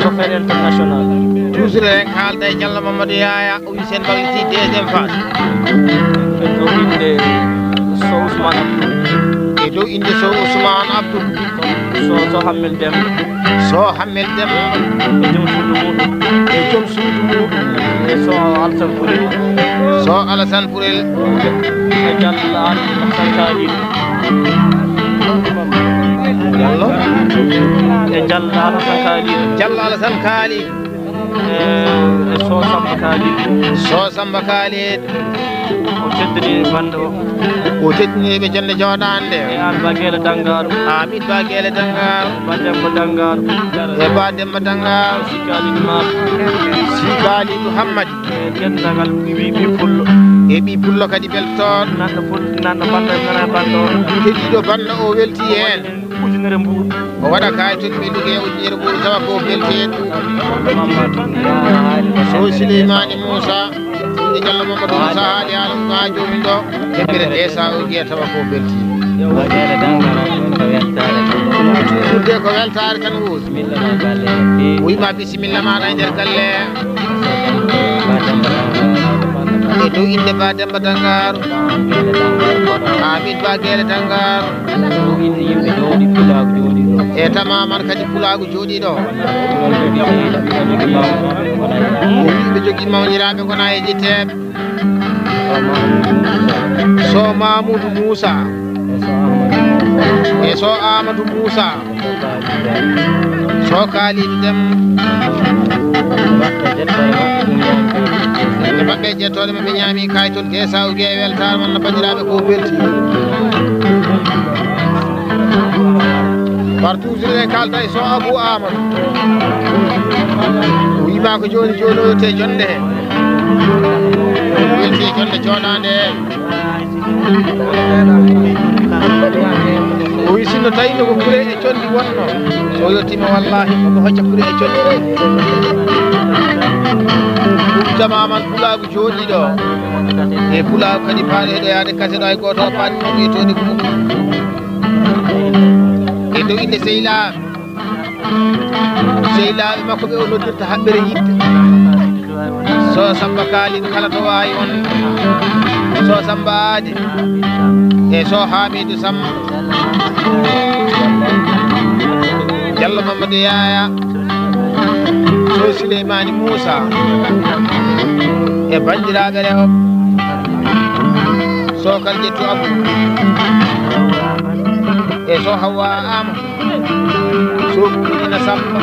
Professor International. Dusre khal day jalla Mamadi Yaya ou sen bagi ci deuxième phase. Edo inde so Ousmane Abdou. Edo inde so Ousmane Abdou. So so hamel dem. So hamel dem. Edo sulu mudu. Edo sulu mudu. So alsan purel. So alsan purel. Jalla alsan tadi. gonno e jallaɗo tan kaali jallaɗo tan kaali. E, e sosamba kaali. Sosamba kaali. O teddaniɓe bande o. O teddaniɓe jande joɗade nde e an ba gueele dangaru amid ba gueele dangaru e ba demba dangaru e ba demba dangaru sikaliɗo maaro sikaliɗo hammadi e dendagal ɓi pullo. E ɓi pullo kadi beltoon. Nanɗo nanɗo banda mena banda o. Heɗiɗo banda o welti hen ujunere mbuuru o waɗa gaytol ɓelugue ujunere mbuuru tawa ko belteɗo sow souleymani moussa inde diallo mamadou moussa haali haala mum ha jomum ɗo heɓɓire ndesa o ƴiya tawa ko beltiɗo toujours ko weltare tan wuus o bisimilla maɗa e nder galle dow inde ba demba dangar gele dangar e tamaman kadi pulagu jooɗiɗo ɗon jogi seyɗa jogi mawɗo wonani o wi ɓe jogui mawniraɓe gona e jitteɓe so mamoudou moussa e so amadou moussa so kaalidi golle maɓɓe e ƴettode maɓe ñaami kayitol guesa o wiye weltare mon no bandiraɓe ko belti. Partout usine kalda e so abou amadou o wima ko joni joɗoyote jonde he. Welti jonde joɗade he. o wi sinno tawi noko kure e condi wonno. So yettima wallahi koko hocca kure e condi ɓuɓtamaman pulaagu jooɗi ɗo. E pulagu kadi paaɗeɗo yaade kaseɗo hay gooto o paani ɗum yettooni ko mum. E dow inde sehlaaɓe sehlaaɓe makko ɓe o noddirta haɓɓere yidde so samba kaalin kala to wawi on. So samba aade. E so hamidou samba. Diallo mamadou yaya so souleymani moussa e bandiraɓe rewoɓe so kal ƴettu abou e so hawa ama so ɓuɗina samba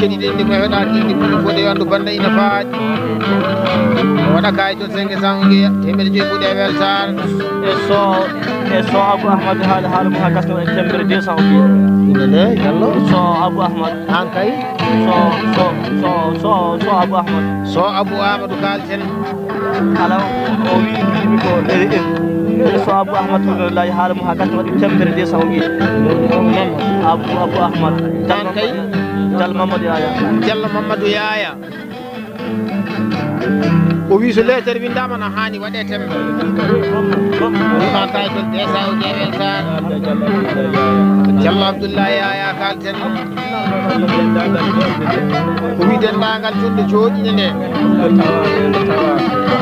kadi ɗenndi ko heɗa ɗiɗi ɓuɗi fode andu banda ina faaƴi o waɗa kayitol sengue sangueya temedde joyi ɓuuɗe e weltare e so e so abou ahmadou haali haala mum ha gasno e temere deux cent o ɓiye ine nde diallo so abou ahmadou an kay so so so so so abou ahmadou so abou amadou kalten ala o wi ko e so abou ahmadou laayi haala mum ha gasno waɗi temere deux cent o ɓiye abou abou ahmadou an kay diallo mamadou yaya diallo mamadou yaya o wi so lettere windama no hani waɗe tembe o wima kayitol desa o ƴe weltare diallo abdoullah yaya kalten o wi dendagal jonde jooɗine nde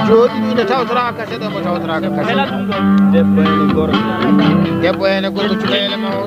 jooɗiɗo ine tawtora kase ɗo mo tawtoraka kase debbo ene gorko debbo ene gorko cukalele mawɗo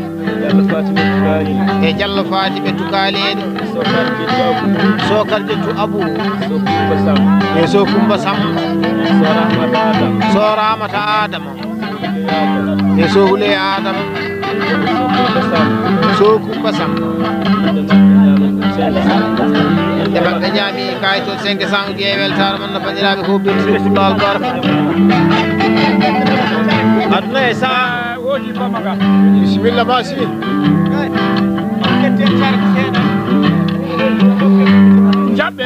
diallo maymuna kaalin e diallo fatime tukaleɗe sokar jettu abou e so kumba samba so ramata adama e so hule adama so kumba samba nde maɓɓe ñaami kayitol 500 uji e weltare mon no bandiraɓe ko beltiri fullal barka aduna e goji ba maga bismillah ba shi jambe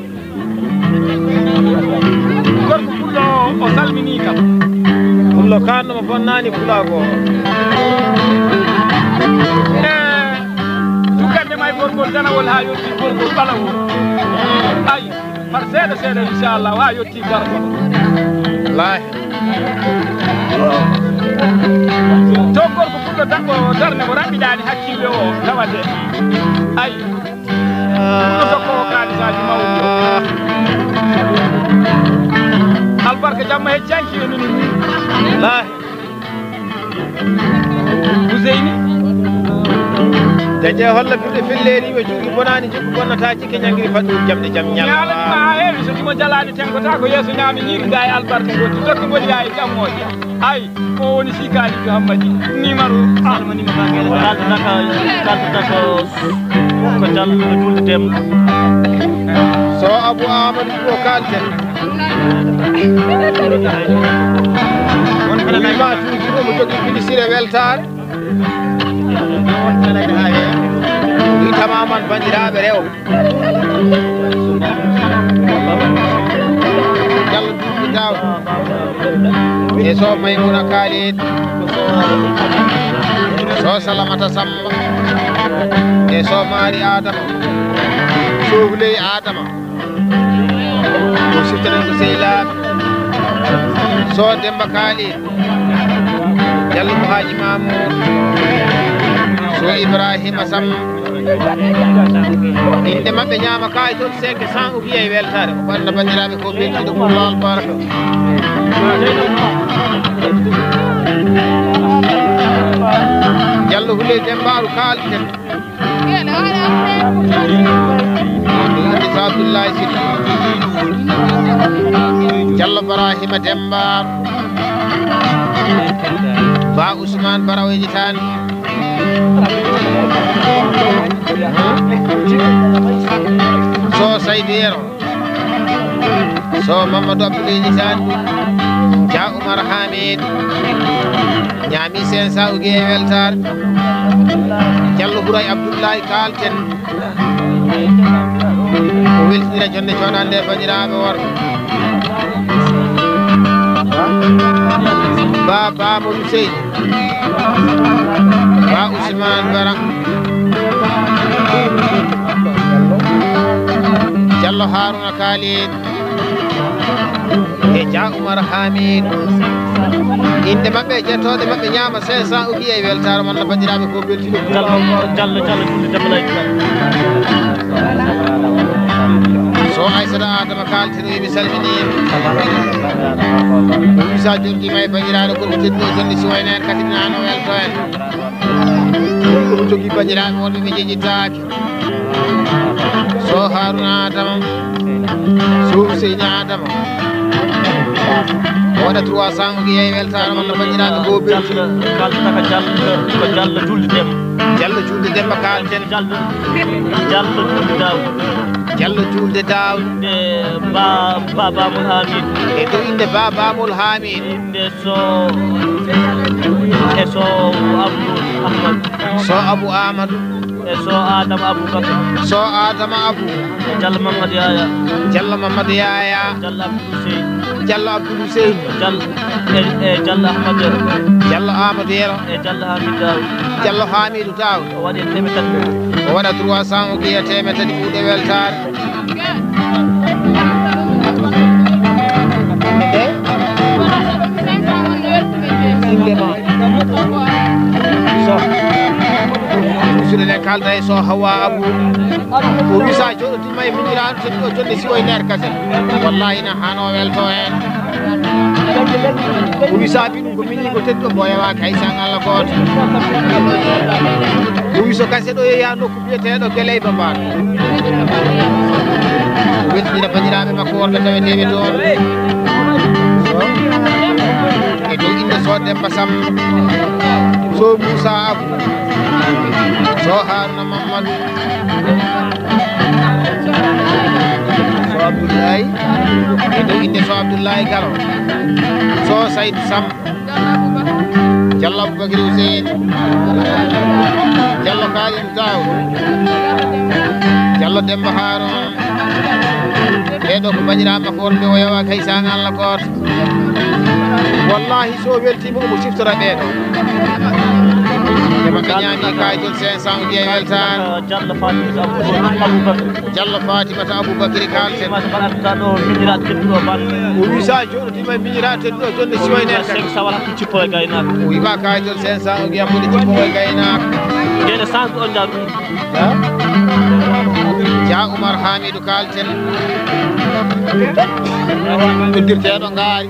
fulo kano mo fon nani fulago sukande eh, may gorgol tan wol ha yetti gorgol kala wo ay par seeɗa seeɗa inchallah ha yetti gargol wallahi. To gorko fullo tan ko darde mo raɓɓiɗani hakkiɓe o tawate ay ɗo tokkowo kalisaji mawɗi o. Albarka jamma heccanki e minin wallahi. Useyni dañe holla ɓiɓɓe felleri e ɓe cuuki bonani jikku bonnata cikke ñangiri faɗɗu jamɗe jaam ñalma heewi so ɗuma jalani tenkota ko yeeso ñami ñiiri ga e albarka goti dokki goni ya e jammoje ay o woni sikalijo hammadi numéro almanima ma gele kaldunaka kaldunaka ko jalɗo juldem so abou amadou ɗo kalten mi ma tuuti ɗo mo jogii pilisire weltare on ñalade ha heewa witama man bandiraɓe rew yalla duuɓi daw e so maymuna kaalid so salamata samba e so maari adama sohley adama o sittanen ko sehlaaɓe so demba kaali jalluko haaji mamoud so ibrahima sam inde maɓɓe ñaama kaayitol seke sans oubiye e weltare ko ɓanda bandiraɓe ko beltiɗo pour lawol baraɗo jallo huule dembaru kaalten sadullahi sidi diallo barahima dembar ba ousmane so saydiyero so mamadou abdouleji tani dia oumar hamid. Ñaami sen sa ugue e weltare diallo ɓuuray abdoullahi kalten weltinira jonde joɗande bandiraɓe worɓe ba ba bara haruna kalid e dia oumar hamid inde maɓɓe e jettoɗe maɓɓe ñaama 500 ou bien e weltare mon no bandiraɓe ko Soai you, kau makan tiada bisal ini. Bisa jadi mai penjiran aku mesti tu jadi soai nak kasih nanu elsewhere. Jadi penjiran mau dibiji jejak. Sohar nada mu, susi nada mu. Wanita tua sanggih elsewhere mana penjiran aku bisal. Kalau tak kacau, kacau jual jual jam. jallo juulde demba kaal ten jallo juulde dawd jallo juulde dawd e babamol hamid e dow inde babamol hamid e inde so e so abdou ahmad. So abou amadou e so adama aboubacar so adama abou jallo mamadou yaya jallo mamadou yaya jallo abdou seydi diallo abdoul ouseyne diallo e, e diallo ahmad diallo amadou yero e diallo hamidou daw diallo hamidou daw o waɗi e temet tati. O waɗa 300 o guiya temet tati ɓuuɗe weltare indema suɗene kalda e so hawa abou o wi sa joɗotima e miñiraɗo tati o jonde siwo e nder kaset wallahi ne hano welto hen o wi sa bi ɗum ko miñi ko tedɗo boyawa kaysan allah goto o wi so kaset o yeeya nokku biyeteɗo gueley babaɗo o wettidina bandiraɓe makko wonɓe taweteɓe toon e dow inde so demba sam so moussa abou so haruna mamadou so abdoullahi e dow inde so abdoullahi galo so saydou sam diallo aboubacry ouseyn diallo kalim taw diallo demba haron ɓeɗo ko bañiraɓe makko wonɓe o allah goto wallahi so weltima omo siftora ɓeɗo dema ko ñaami kayitol 500 mbiye weltare diallo fatimata aboubacry. Kalten o miñiraɗo tedduɗo balɗe o wi sa joɗotima e miñiraɗo tedduɗo jonde siwayne sawalakko cippo e gaynaka o wima kayitol 500 o wiyam mboɗo cippo e gaynaka ndene chance on jaa ɗum ja oumar hamidou kalten uddirteɗo ngaari.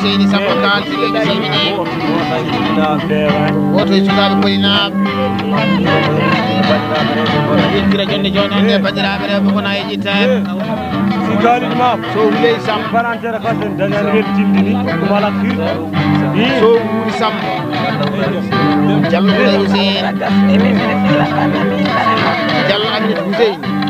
samba kalti ɓe salmini goto e sukaɓe kolinaɓe wintira jonde joni hande bandiraɓe rewɓe kona e ƴitta en sikalin ma so wuley sam. Parantere kasen dañani weltindini ɗum ala fir so wuuri samba diallo ɓuray ouseyn diallo aminata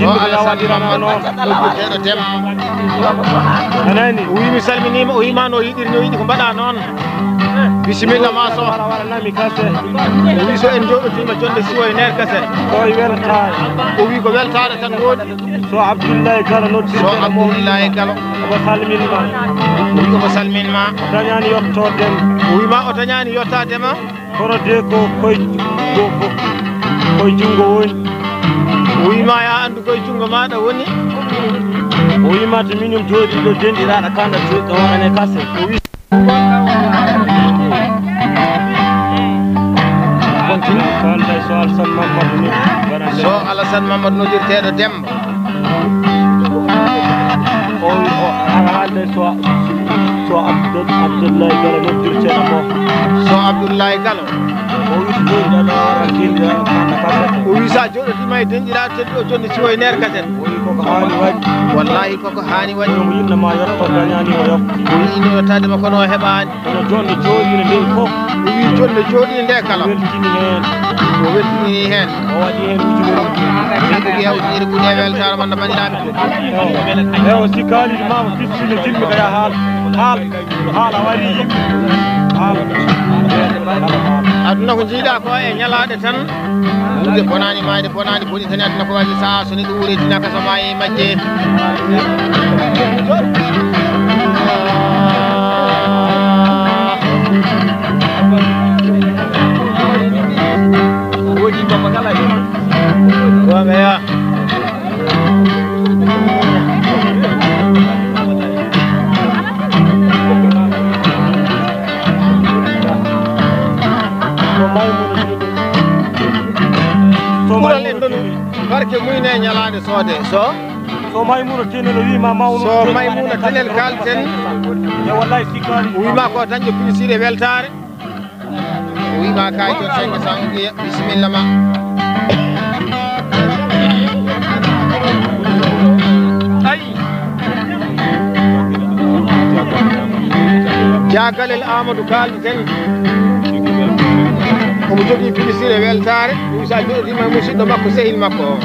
yimɓe alassane yawaɗirama noon mamadou ɗoddirteɗo dem anani o wi mi salminima o wima no yiɗiri no yiɗi ko mbaɗa noon bisimilla ma so wala waɗanami kase o wi so en joɗotima jonde siwo e nder kase o weltare o wi ko weltare tan woodi so abdoullahi gala so noddirtemo abdoulillahi galo omo salminma o wi omo salminma dañani yettodem o wima o dañani yettadema kono de ko koye ko ko- koye junggo woni o wima ya andu koye junggo maɗa woni? O wima to minum jooɗi denɗiraɗa kanda ɗo waɗane kase o wi so alsan mamadou ni so alassane mamadou nodirteɗo demba. O o haalde so so abdou abdoullahi gala noddirteɗo mo so abdoullahi galo o wi sa joɗotima e denɗiraɗo telliɗo jonni siwo e nder kasen wallahi koko hani waɗi o yinnama yetto dañani o yok o wi ino yettadema kono o heɓani kono jonde joɗine nde fof o wi jonde joɗine nde kala weltini hen o weltinini hen o waɗi hen ujugoɗi yawtire kuɗe weltare manno bandiraɓe ewo si kalidi mamo fistino jinmi kaya haal haal aduna ko jiiɗa ko e ñalaɗe pernah wuude bonani mayde bonani boni tan aduna ko waɗi saaha soni ɗum wuuredina kasama e majje woɗi baba ke muyne soode so? So maymuna tenel o wiima mawno so maymuna tenel kalten e wallay sikkaani wiima ko dañƴo pinisire weltare o wiima kaye joni cinq cent ƴiya bisimilla ma. Jagalel amadou kalɗi omo jogui pinisire weltare ɗum sa joɗotima e musidɗo makko sehil makko o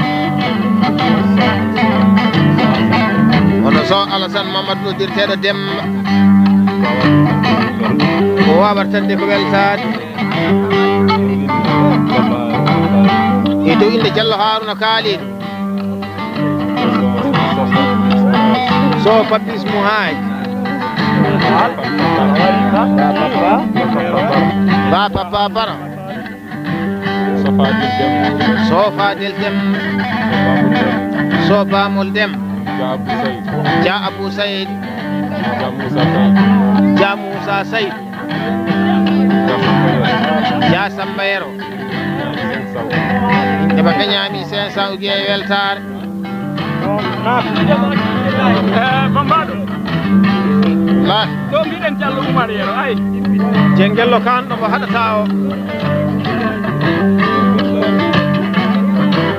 hono so alassane mamadou ɗo dirteɗo demba o waɓatande ko weltade e dow inde diallo haruna kaaliɗo so papis mo haaji ba papa bara sofadel dem so bamol dem ja abou sayd ja moussa sayd ja samba yero eɓa ɓe ñaami 500 ugi e weltare bambaɗo la ɗo mbiɗen diallo oumar yero ayi jengello kanɗo mo haɗata o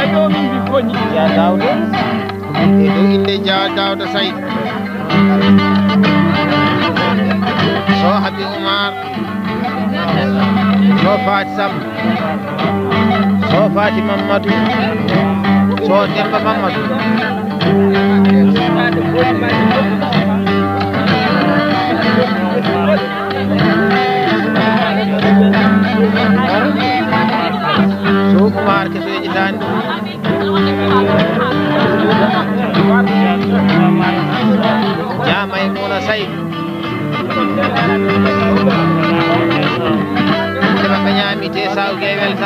ayomi mbi boni ja dawɗo e dow inde ja dawɗo sayd sohabi oumar so fati sam so fati mamadou so demba mamadou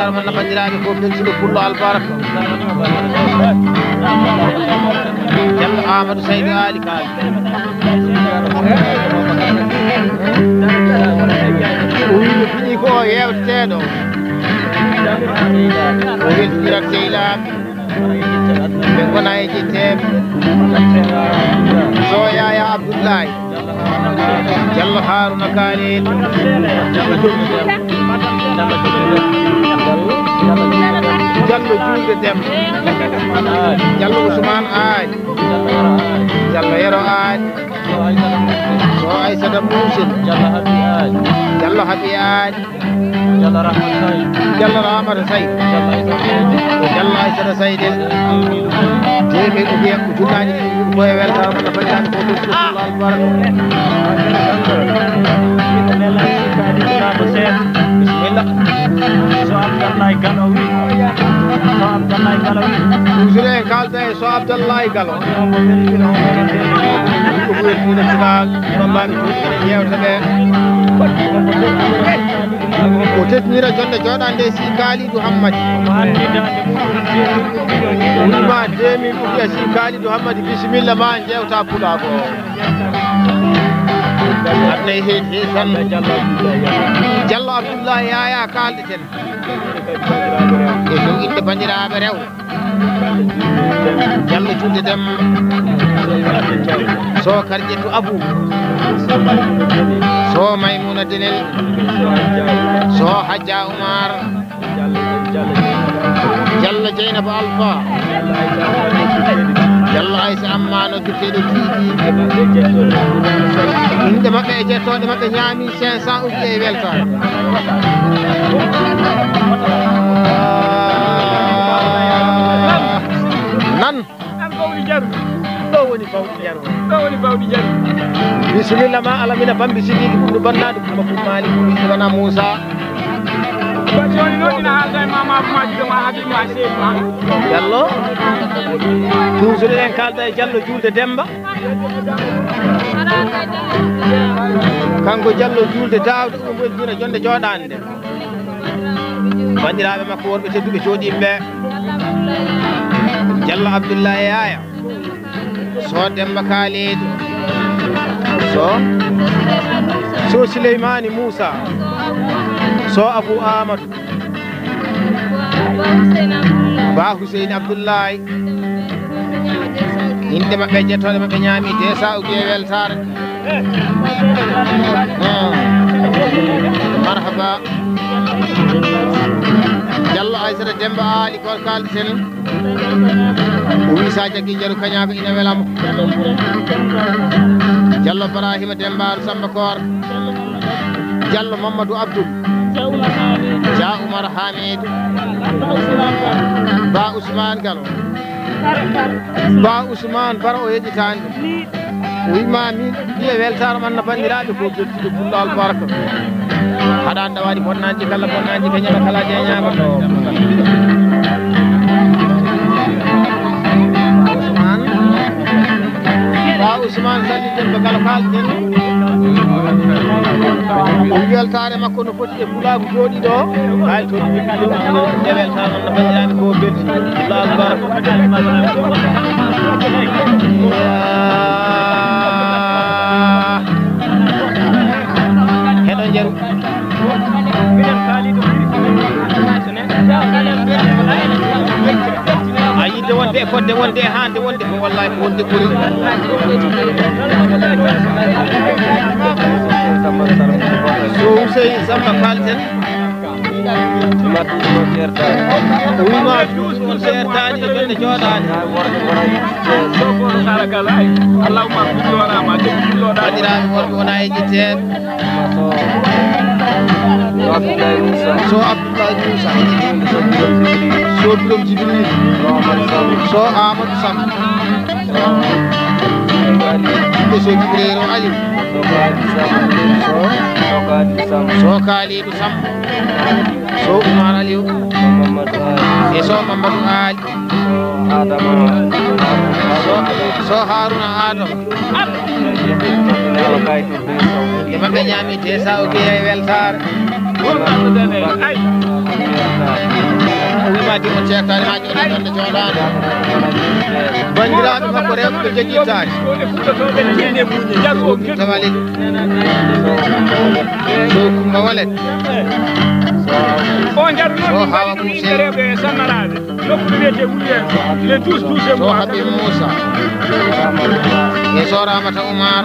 sawgue e weltare mo nafandiraɓe fof belsiɗo pullo albaraka jallo amadou saydou ali kaali o wimi fiɗi ko o yewteteɗo o weltodirat sehilaɓe ɓe gona e jetteɓe so yaya abdoullahi diallo haruna kanel diallo julde dem diallo ousmane aadi diallo yero Aisyah Musil Jalla Habiad Jalla Habiad Jalla Rahmat Said Jalla Rahmat Said Jalla Aisyah Said Jemi ubi aku jutani Boy wel dalam mata bacaan Kutu Rasulullah Ibarat Bismillah Soab Jalla Galawi Soab Jalla Galawi Uzure kalda Soab Jalla Galawi ko ɓuuri muɗum tuba noon jooɗi ene yewta ɓe o teddinira jonde jooɗa nde e si kaalidou hammadi. Wurima 2000 ɓuuya e si kaalidou hammadi. Bisimilla ma jewta puɗako. Adnayi heen he tan diallo abdoullahi yaya kalɗe ten e dow inde bandiraɓe rew diallo julde dem. So karƴetu abou so maymouna denel so hadja oumar diallo dieynaba alpha diallo aysa ammano dirteɗo tiiɗi inde maɓɓe e jettoɗe maɓɓe ñaami 500 uji e weltare nan jaru ɗo woni bawɗi yaro ɗo woni bawɗi jaru bisimilla alamina bambi sidiɗi ɓurɗo bannade ɓurma ɓur mali ɓuri wona moussa joni noon ina haalda e mamaɓe ma jiɗo ma hakkille ma seedi ma diallo toujours eɗen kalda e diallo julde demba. Kanko diallo julde dawde ɗum woni jonde jooɗani nde. Bandiraɓe makko worɓe tedduɓe jooɗiɓe ɓe diallo abdoullahi yaya e so demba kaalido so so souleymani moussa. So abou amadou ba huseyni abdoullahi inde maɓɓe jettoɗe maɓɓe ñaami desa ugie weltare marhaba. Diallo aissata demba aali ko kaldeten o wi sa jagui jaru kañaka ina welamo diallo brahima dembaru samba kor. Diallo mamadou abdoul dia oumar hamidou ba ousmane galo ba ousmane bara o heƴitande o wima min ɗiye weltare man no bandiraɓe ko jottude fulla albarka haɗa anda waɗi bonnaji kala bonnaji kañama kala jeeñama to usman sañi ba kala kalɗen ɗum weltare makko no foti e laabu jooɗi ɗo hay toon ɗe welta noon no bandiraɓe ko beddi laabu bara fof a yidde wonde e fodde wonde e hande wonde ko wallahi ko wonde ɓuuri so usey samba kalten o wima duus on sertani e jonde jooɗani allahuma fullorama de jitteɓe Abdoulaye Moussa so Abdoulaye Moussa so Birame Djibril so Ahmed Sam ɓe so jibril o aliou so kalidou sam so oumar aliou e so mamadou ali so haruna adama e maɓɓe ñaami desa o gueya e weltare haadi mo cekkani ha joni ɗonde joɗade bandiraɓe makko rewɓe joguirtaki tawali so kumba walet o jarunoɓe hawa muse rewɓe sannanade nokku ɗo wiyete wuuri en les tous tous so habi moussa e sorama taw mar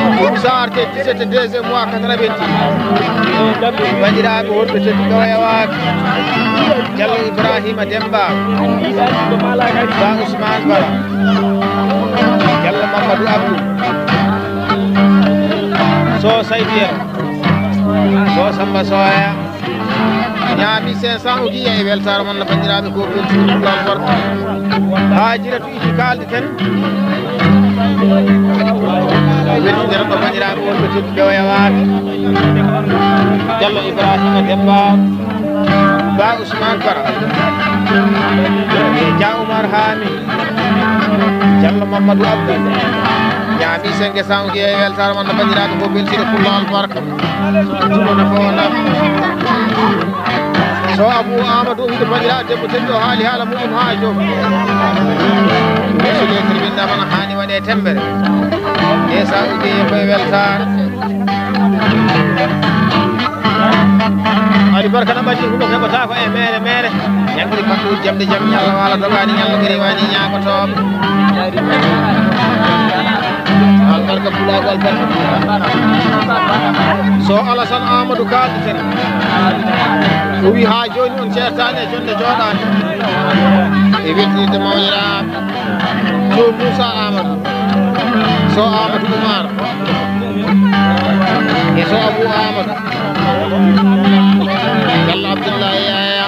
Msarte tiseteteze mwaka tarabeti bandiraɓe wonɓe totitoya waka jallo ibrahima demba ba ousmane bala jallo mamadou abdou so saydiya so samba soya ñaami 500 o guiya e weltare moon no bandiraɓe ko ɓen suuɗuɗal worɓe ha jiratu iji kalde ten wettidere ɗo bandiraɓe wonɓe e ko so abou amadou o wiɗo bandiraɓe debbo tedduɗo haali haala muɗum ha joom so lettre windama no hani waɗe tembere e sa uguiye koye weltare ali barka no ɓaddi huɗo heɓata ko e mere mere ñaggude pakkuji jamde jaam ñallah wala dogani ñallah gari wani ñagotoɓe albarka pulago albarka so alassane amadou kalde ten o wi ha joni on ceertani e jonde jooɗani e weltinirde mawñiraɓe so moussa amadou so amadou oumar e so abou amadou diallo abdoullahi yaya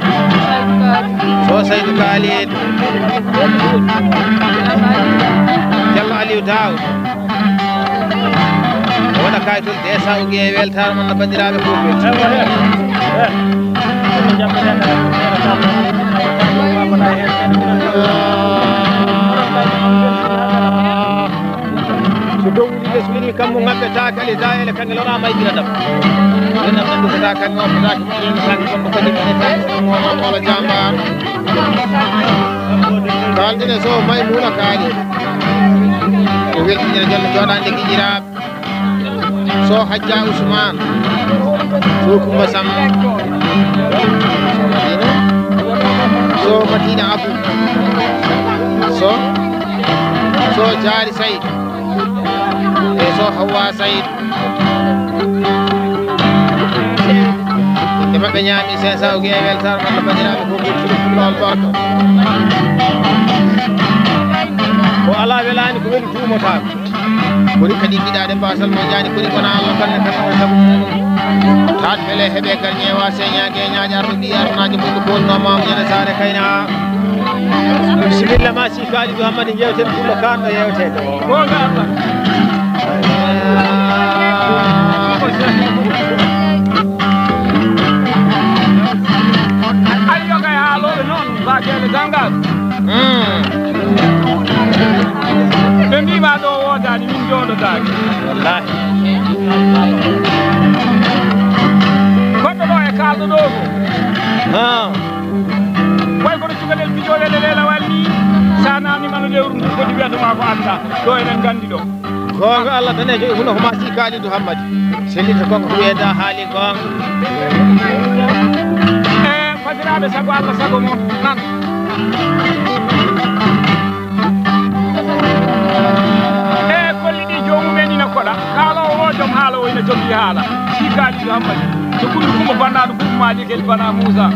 وسيد خالد يلا علي وتاو وانا كايتو ديسا وجي ويل ثار من بندرا بكوبي ismini kammu ngabbe taka li dayele kan lora may dina dam dina dam ko taka ngo ko taka mo ni sang ko ko ni ta mo mo mo la jamba dal dina so may mula kali ko wel dina jall jodan de ki jira so hajja usman so kuma sam so madina abu so so jari said ugi e weltare malla bandiraɓe fof ɓurtuɗo fullo albarka ko ala welani ko weli tumotako koni kadi giɗaɗe basal mo ñaani koni kona allah kanne kanaa sabu mum taat beele heeɓe gar ñeewa señague ñaaƴe arno ɗi arnaji mum ko bolnomama ñande sare kayna bisimilla ma si kaali ɗo hammadi jewten fullo kanɗo yewtede gonga allah ay yogay haaloɓe noon bakele ɓe mbima ɗo wodani joɗotaki wallahi goɗɗo ɗo e kalɗo ɗo ko way kono cukalel pijoɗele lela walni sa namimano lewru ndu kodi wiyatoma ko anda ɗo eɗen gandi ɗo gonga allah tan e jogi huno ko ma si kaali ɗo hammadi Silita com cuida, rali com. É, fazirada, saguada, sagomão, nada. É, colini de um menino cola. Cala o outro, rala o ina de rala. Chica de rapaz. Eu fui como banado, como malha que ele banamusa.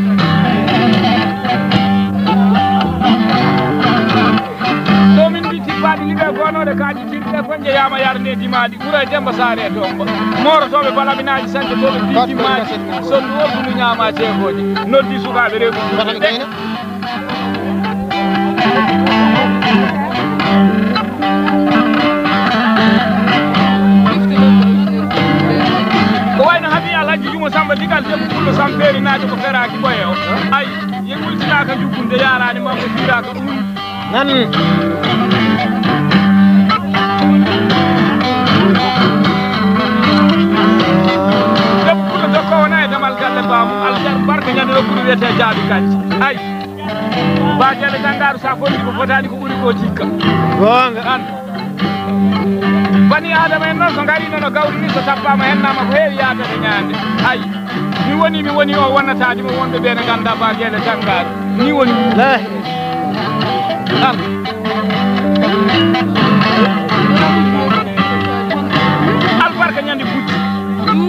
Domingo de Tibari, liga agora, olha, cara de kaji tirɗe kon jeeyama yar nde dimaɗi ɓuura e demba saare e tomba morotoɓe balaminaji sanke toɓe mbi dimmaji son woɓunu ñama ceekoji noddi sukaɓe rewu ko wayno haaɓi alhaji jumo samba digal debbo pullo samperi naajo ko feraki ɓoye o ayi ye ɓultinaka jukkunde yarani mamko firaka ɗum nan galle bamum aljar barka ñande ɓuuri wiyete jaabi kanji ay bajale gandaru sa gondi ko fotani ko ɓuuri ko jikka gonga. An. Bani adama en noon so garino no gawri ni so tappama hennama ko heewi yadata ñande ay mi woni mi woni o wonnatadimo wonɓe ɓe ne ganda bajele gandaru ni woni. An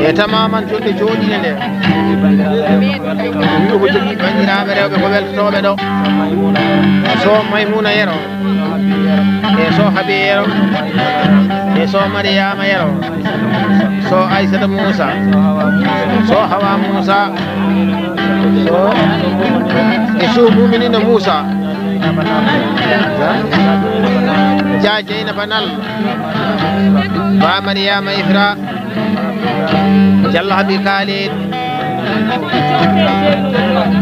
e e e e ja jeynaba nal ba mariama ifra diallo habi kalid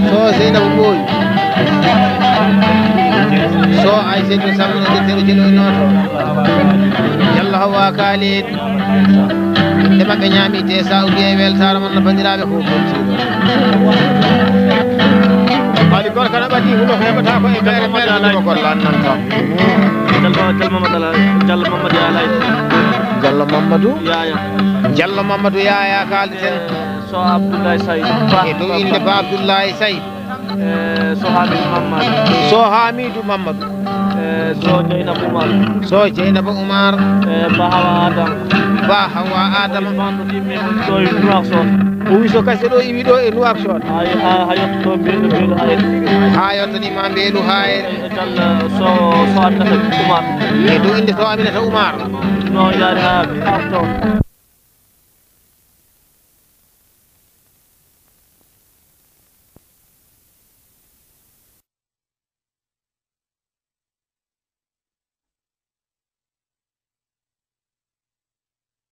so seynabou ɓooy so aysetou samno deftere jeloy noto diallo hawa kalid nde maɓɓe ñaami te sa ubi e weltare mon no bandiraɓe ko haali goto kana ɓaddi huɗo heɓata ko e mere mere ko gollan nan kam jalma mamadou alay diallo mamadou yaya diallo mamadou yaya kaalɗeten eh, so abdoulaye saydou e dow inde ba abdoulaye saydou eh, so hamidou mamadou. So hamidou mamadou. Eh, so dieynaba oumar. So dieynaba oumar. Ba hawa adama ba hawa adama ɗo e noir noirson o wi so kasi ɗo iwi ɗo e noirson ha yettoto mbeɗo mbeɗo ha en ha yettanima mbeɗo ha e en tan so so aminata oumar. E dow inde to aminata oumar. No yaari ha to.